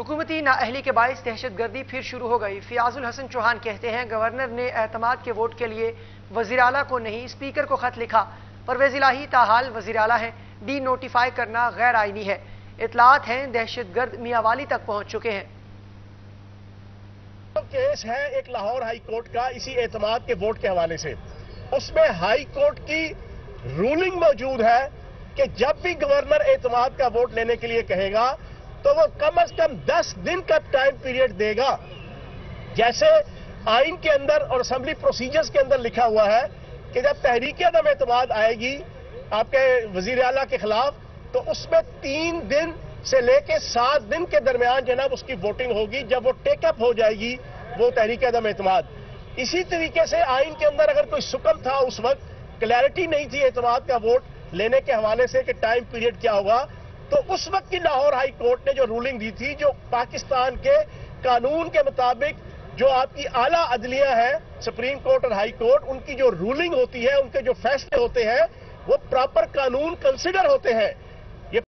हुकूमती नाअहली के बायस दहशत गर्दी फिर शुरू हो गई। फियाजुल हसन चौहान कहते हैं, गवर्नर ने एतमाद के वोट के लिए वज़ीर अला को नहीं, स्पीकर को खत लिखा। परवेज इलाही ताहाल वज़ीर अला है। डी नोटिफाई करना गैर आइनी है। इतलात हैं दहशत गर्द मियावाली तक पहुँच चुके हैं। केस है एक लाहौर हाई कोर्ट का, इसी एतमाद के वोट के हवाले से। उसमें हाई कोर्ट की रूलिंग मौजूद है कि जब भी गवर्नर एतमाद का वोट लेने के लिए कहेगा तो वो कम अज कम 10 दिन का टाइम पीरियड देगा। जैसे आइन के अंदर और असेंबली प्रोसीजर्स के अंदर लिखा हुआ है कि जब तहरीक अदम एतमाद आएगी आपके वज़ीर अला के खिलाफ तो उसमें तीन दिन से लेके सात दिन के दरमियान जनाब उसकी वोटिंग होगी। जब वो टेकअप हो जाएगी, वो तहरीक अदम एतमाद इसी तरीके से आइन के अंदर अगर कोई सुकम था उस वक्त क्लैरिटी नहीं थी एतमाद का वोट लेने के हवाले से कि टाइम पीरियड क्या होगा तो उस वक्त की लाहौर हाई कोर्ट ने जो रूलिंग दी थी, जो पाकिस्तान के कानून के मुताबिक जो आपकी आला अदलिया है, सुप्रीम कोर्ट और हाई कोर्ट, उनकी जो रूलिंग होती है, उनके जो फैसले होते हैं, वो प्रॉपर कानून कंसिडर होते हैं।